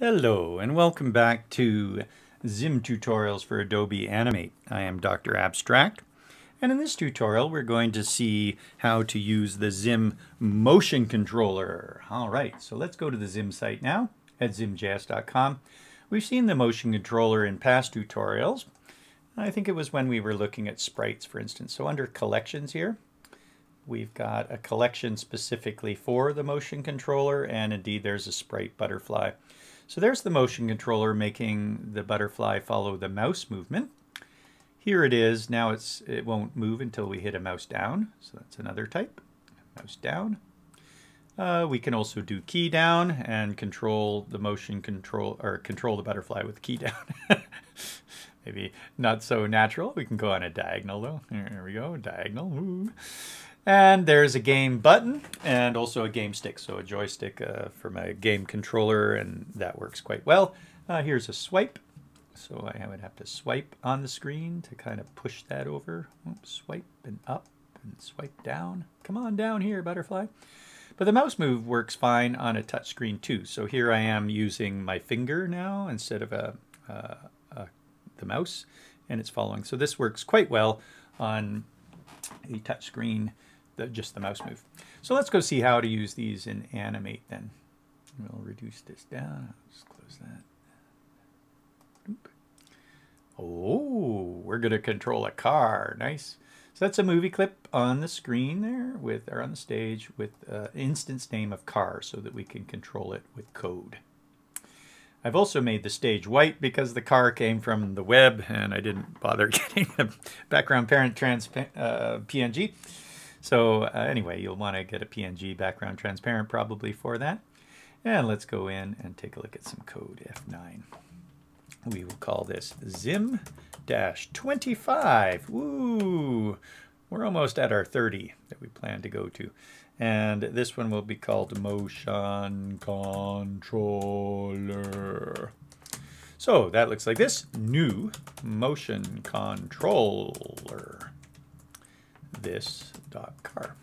Hello and welcome back to Zim tutorials for Adobe Animate. I am Dr. Abstract and in this tutorial we're going to see how to use the Zim motion controller. Alright, so let's go to the Zim site now at zimjs.com. We've seen the motion controller in past tutorials. I think it was when we were looking at sprites for instance. So under collections here we've got a collection specifically for the motion controller and indeed there's a sprite butterfly. So there's the motion controller making the butterfly follow the mouse movement. Here it is. Now it's it won't move until we hit a mouse down. So that's another type. Mouse down. Uh, we can also do key down and control the motion control or control the butterfly with key down. Maybe not so natural. We can go on a diagonal though. There we go, diagonal. Ooh. And there's a game button and also a game stick. So a joystick uh, for my game controller and that works quite well. Uh, here's a swipe. So I would have to swipe on the screen to kind of push that over. Oops, swipe and up and swipe down. Come on down here, butterfly. But the mouse move works fine on a touch screen too. So here I am using my finger now instead of a, uh, mouse and it's following. So this works quite well on a touch screen the, just the mouse move. So let's go see how to use these in Animate then. We'll reduce this down. Just close that. Oh, we're going to control a car. Nice. So that's a movie clip on the screen there with or on the stage with uh, instance name of car so that we can control it with code. I've also made the stage white because the car came from the web and I didn't bother getting the background parent trans uh, PNG. So uh, anyway, you'll want to get a PNG background transparent probably for that. And let's go in and take a look at some code, F9. We will call this Zim-25. Woo! We're almost at our 30 that we plan to go to. And this one will be called Motion Controller. So that looks like this. New Motion Controller this dot car.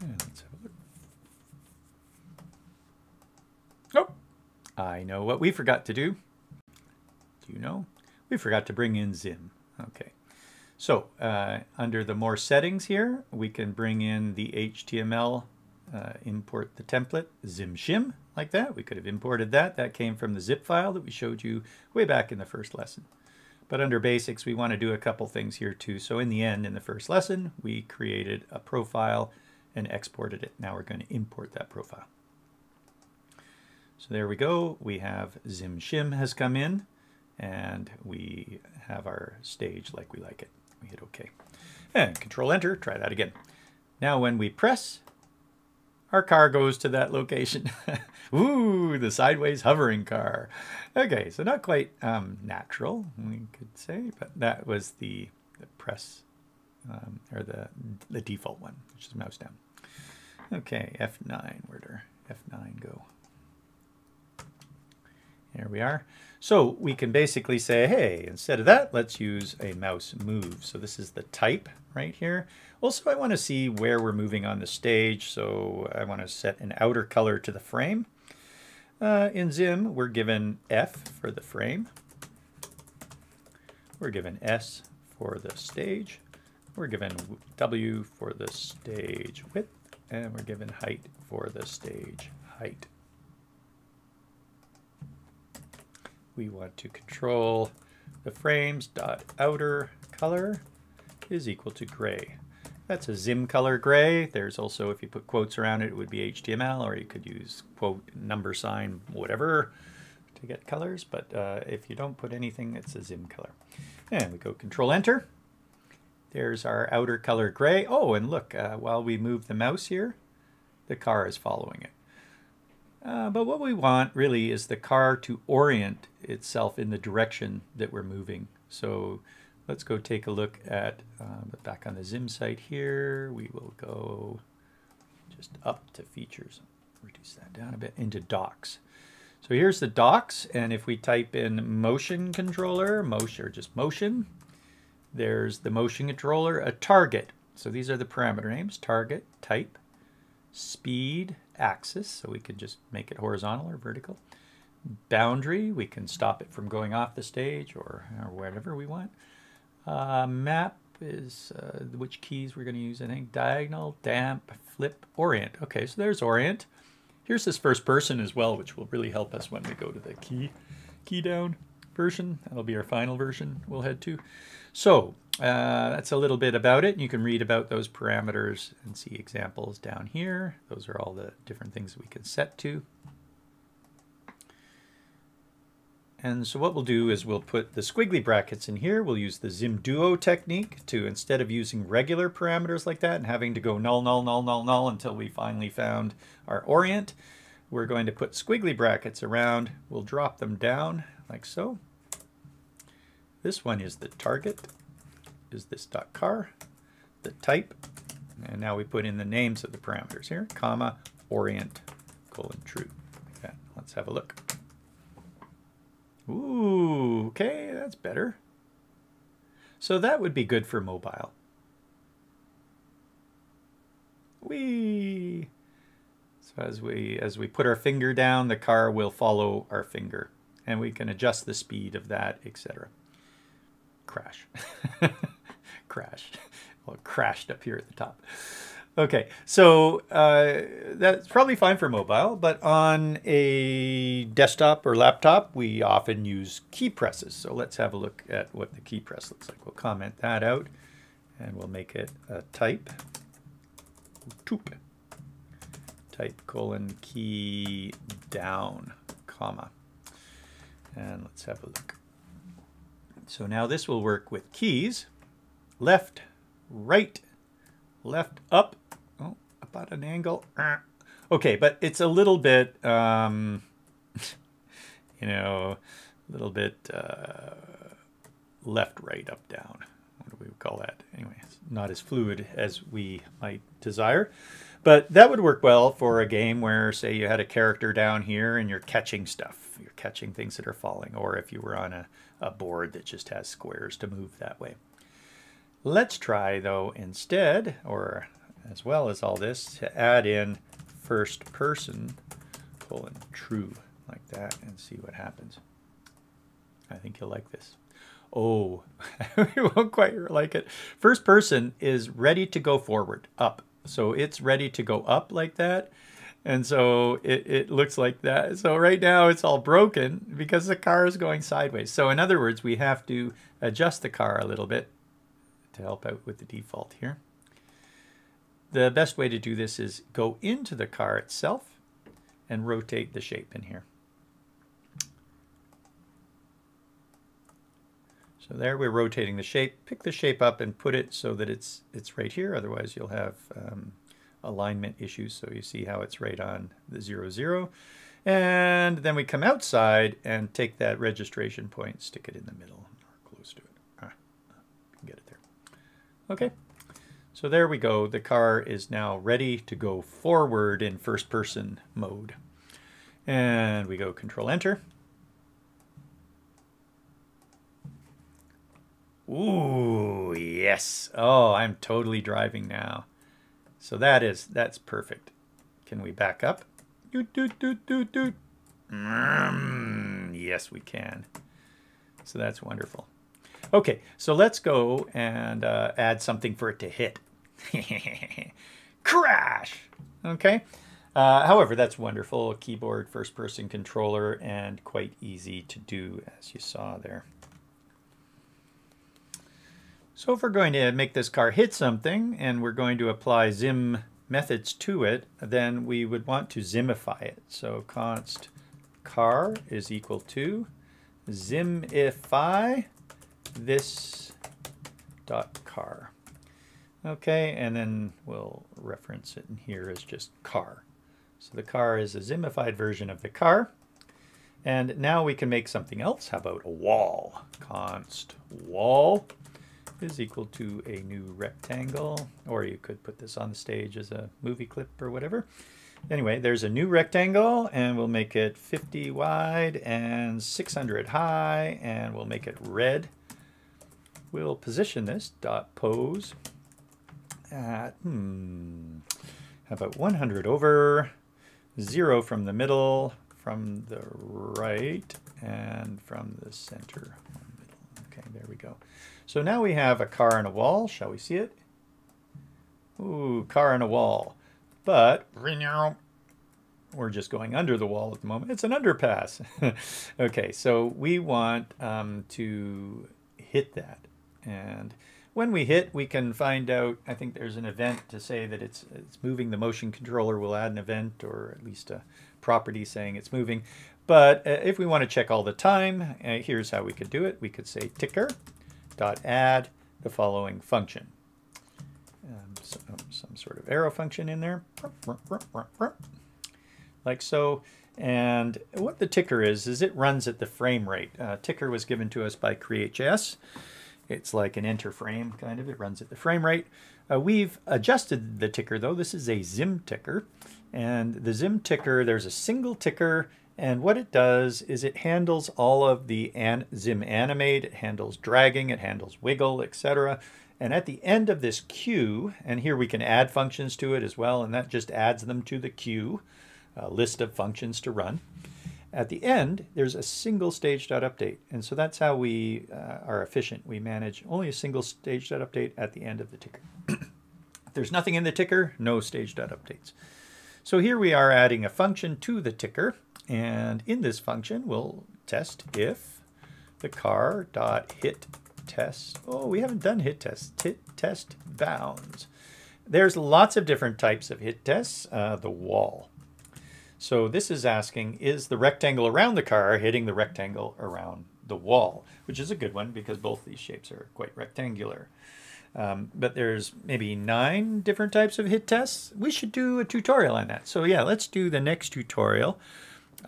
And let's have a look. Oh, I know what we forgot to do. Do you know? We forgot to bring in Zim. Okay. So uh, under the more settings here, we can bring in the HTML, uh, import the template, Zim Shim, like that. We could have imported that. That came from the zip file that we showed you way back in the first lesson. But under basics, we want to do a couple things here too. So in the end, in the first lesson, we created a profile and exported it. Now we're going to import that profile. So there we go. We have Zim Shim has come in and we have our stage like we like it. We hit OK. And Control Enter, try that again. Now when we press, our car goes to that location. Ooh, the sideways hovering car. Okay, so not quite um, natural, we could say, but that was the, the press, um, or the, the default one, which is mouse down. Okay, F9, where did F9 go? There we are. So we can basically say, hey, instead of that, let's use a mouse move. So this is the type right here. Also, I want to see where we're moving on the stage. So I want to set an outer color to the frame. Uh, in Zim, we're given F for the frame. We're given S for the stage. We're given W for the stage width. And we're given height for the stage height. We want to control the frames dot outer color is equal to gray. That's a Zim color gray. There's also, if you put quotes around it, it would be HTML, or you could use quote, number sign, whatever, to get colors. But uh, if you don't put anything, it's a Zim color. And we go Control Enter. There's our outer color gray. Oh, and look, uh, while we move the mouse here, the car is following it. Uh, but what we want really is the car to orient itself in the direction that we're moving. So let's go take a look at, um, back on the Zim site here, we will go just up to features, reduce that down a bit, into docs. So here's the docs, and if we type in motion controller, motion, or just motion, there's the motion controller, a target. So these are the parameter names, target, type, speed, axis, so we could just make it horizontal or vertical. boundary. We can stop it from going off the stage or, or whatever we want. Uh, map is uh, which keys we're going to use, I think. Diagonal, damp, flip, orient. Okay, so there's orient. Here's this first person as well, which will really help us when we go to the key, key down version. That'll be our final version we'll head to. So uh, that's a little bit about it. You can read about those parameters and see examples down here. Those are all the different things we can set to. And so what we'll do is we'll put the squiggly brackets in here. We'll use the ZimDuo technique to, instead of using regular parameters like that and having to go null, null, null, null, null until we finally found our orient, we're going to put squiggly brackets around. We'll drop them down like so. This one is the target, is this dot car, the type, and now we put in the names of the parameters here, comma, orient, colon, true. That. Let's have a look. Ooh, okay, that's better. So that would be good for mobile. We. So as we as we put our finger down, the car will follow our finger, and we can adjust the speed of that, etc. Crash, crash. Well, crashed up here at the top. Okay, so uh, that's probably fine for mobile, but on a desktop or laptop, we often use key presses. So let's have a look at what the key press looks like. We'll comment that out, and we'll make it a type. Type colon key down, comma. And let's have a look. So now this will work with keys. Left, right, left, up, oh, about an angle. Okay, but it's a little bit, um, you know, a little bit uh, left, right, up, down. What do we call that? Anyway, it's not as fluid as we might desire. But that would work well for a game where, say, you had a character down here and you're catching stuff. You're catching things that are falling. Or if you were on a, a board that just has squares to move that way. Let's try, though, instead, or as well as all this to add in first person colon true like that and see what happens. I think you'll like this. Oh, we won't quite like it. First person is ready to go forward, up. So it's ready to go up like that. And so it, it looks like that. So right now it's all broken because the car is going sideways. So in other words, we have to adjust the car a little bit to help out with the default here. The best way to do this is go into the car itself and rotate the shape in here. So there we're rotating the shape. Pick the shape up and put it so that it's it's right here. Otherwise you'll have um, alignment issues. So you see how it's right on the zero zero. And then we come outside and take that registration point, stick it in the middle or close to it. Ah, get it there. Okay. So there we go. The car is now ready to go forward in first person mode. And we go control enter. Ooh, yes. Oh, I'm totally driving now. So that is, that's perfect. Can we back up? Doot, doot, doot, doot, doot. Mm, yes, we can. So that's wonderful. Okay, so let's go and uh, add something for it to hit. Crash! Okay. Uh, however, that's wonderful. Keyboard, first-person controller, and quite easy to do, as you saw there. So if we're going to make this car hit something, and we're going to apply Zim methods to it, then we would want to Zimify it. So const car is equal to Zimify this dot car. Okay, and then we'll reference it in here as just car. So the car is a zimified version of the car. And now we can make something else. How about a wall? Const wall is equal to a new rectangle, or you could put this on the stage as a movie clip or whatever. Anyway, there's a new rectangle, and we'll make it 50 wide and 600 high, and we'll make it red. We'll position this dot pose at, hmm, how about 100 over, 0 from the middle, from the right and from the center. Okay, there we go. So now we have a car and a wall. Shall we see it? Ooh, car and a wall. But we're just going under the wall at the moment. It's an underpass. okay, so we want um, to hit that. And when we hit, we can find out, I think there's an event to say that it's, it's moving. The motion controller will add an event or at least a property saying it's moving. But uh, if we want to check all the time, uh, here's how we could do it. We could say ticker dot add the following function. Um, so, some sort of arrow function in there, like so. And what the ticker is, is it runs at the frame rate. Uh, ticker was given to us by CreateJS. It's like an enter frame, kind of. It runs at the frame rate. Uh, we've adjusted the ticker, though. This is a Zim ticker. And the Zim ticker, there's a single ticker. And what it does is it handles all of the an Zim animate. It handles dragging. It handles wiggle, etc. And at the end of this queue, and here we can add functions to it as well, and that just adds them to the queue a list of functions to run. At the end, there's a single stage.update. And so that's how we uh, are efficient. We manage only a single stage.update at the end of the ticker. if there's nothing in the ticker, no stage.updates. So here we are adding a function to the ticker. And in this function, we'll test if the car dot hit test. Oh, we haven't done hit test. Hit test bounds. There's lots of different types of hit tests. Uh, the wall. So this is asking, is the rectangle around the car hitting the rectangle around the wall? Which is a good one because both these shapes are quite rectangular. Um, but there's maybe nine different types of hit tests. We should do a tutorial on that. So yeah, let's do the next tutorial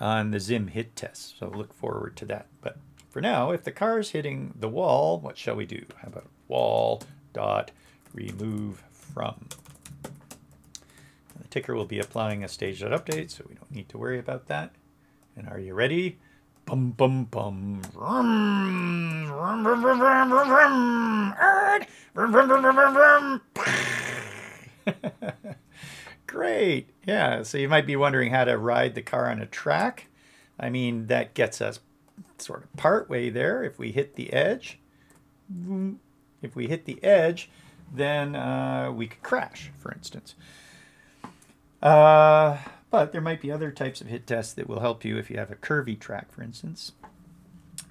on the Zim hit test. So look forward to that. But for now, if the car is hitting the wall, what shall we do? How about wall dot remove from? Ticker will be applying a stage.update, so we don't need to worry about that. And are you ready? Bum bum bum. Great. Yeah, so you might be wondering how to ride the car on a track. I mean, that gets us sort of part way there. If we hit the edge, if we hit the edge, then uh, we could crash, for instance. Uh, but there might be other types of hit tests that will help you if you have a curvy track, for instance.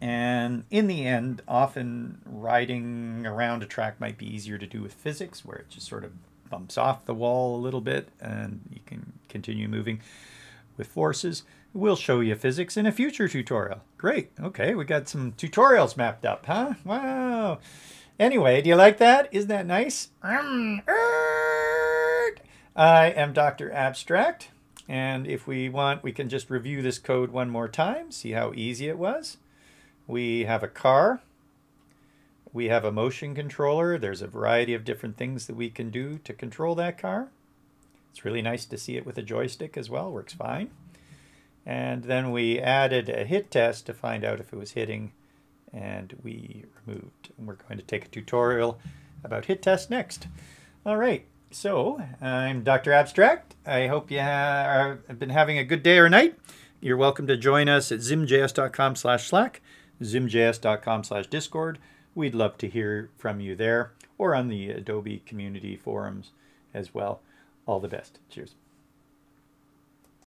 And in the end, often riding around a track might be easier to do with physics, where it just sort of bumps off the wall a little bit and you can continue moving with forces. We'll show you physics in a future tutorial. Great. Okay, we got some tutorials mapped up, huh? Wow. Anyway, do you like that? Isn't that nice? I am Dr. Abstract, and if we want, we can just review this code one more time, see how easy it was. We have a car. We have a motion controller. There's a variety of different things that we can do to control that car. It's really nice to see it with a joystick as well, works fine. And then we added a hit test to find out if it was hitting, and we removed. And we're going to take a tutorial about hit test next. All right, so, I'm Dr. Abstract. I hope you ha have been having a good day or night. You're welcome to join us at zimjs.com slash slack, zimjs.com slash discord. We'd love to hear from you there or on the Adobe community forums as well. All the best. Cheers.